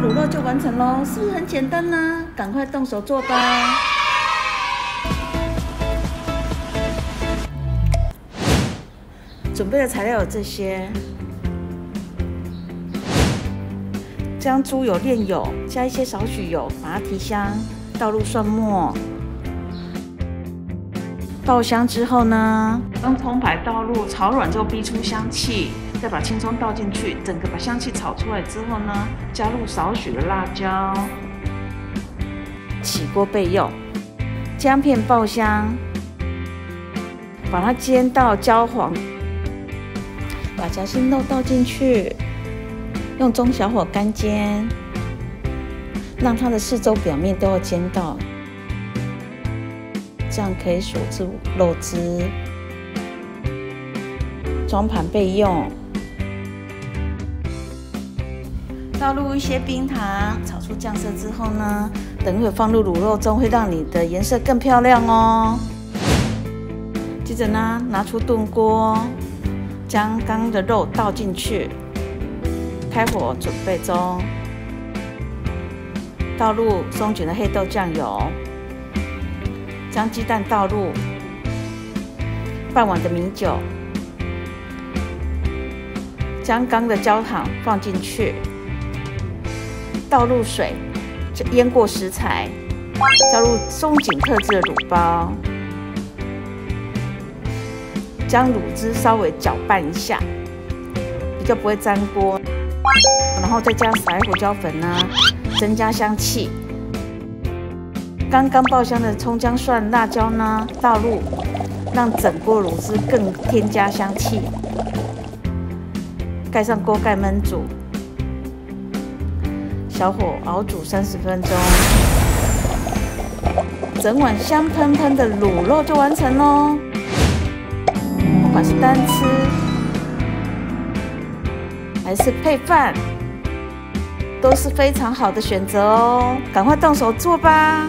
卤肉就完成喽，是不是很简单呢？赶快动手做吧！准备的材料有这些：将猪油炼油，加一些少许油，把它提香，倒入蒜末。爆香之后呢，将葱白倒入，炒软之后逼出香气，再把青葱倒进去，整个把香气炒出来之后呢，加入少许的辣椒，起锅备用。姜片爆香，把它煎到焦黄，把夹心肉倒进去，用中小火干煎，让它的四周表面都要煎到。这样可以锁住肉汁，装盘备用。倒入一些冰糖，炒出酱色之后呢，等一会放入卤肉中，会让你的颜色更漂亮哦。接着呢，拿出炖锅，将刚的肉倒进去，开火准备中。倒入松卷的黑豆酱油。将鸡蛋倒入，半碗的米酒，将刚的焦糖放进去，倒入水，腌过食材，加入松紧特制的卤包，将卤汁稍微搅拌一下，比较不会粘锅，然后再加撒胡椒粉呢，增加香气。刚刚爆香的葱姜蒜辣椒呢，倒入，让整锅卤汁更添加香气。盖上锅盖焖煮，小火熬煮三十分钟，整碗香喷喷的卤肉就完成喽。不管是单吃还是配饭，都是非常好的选择哦。赶快动手做吧！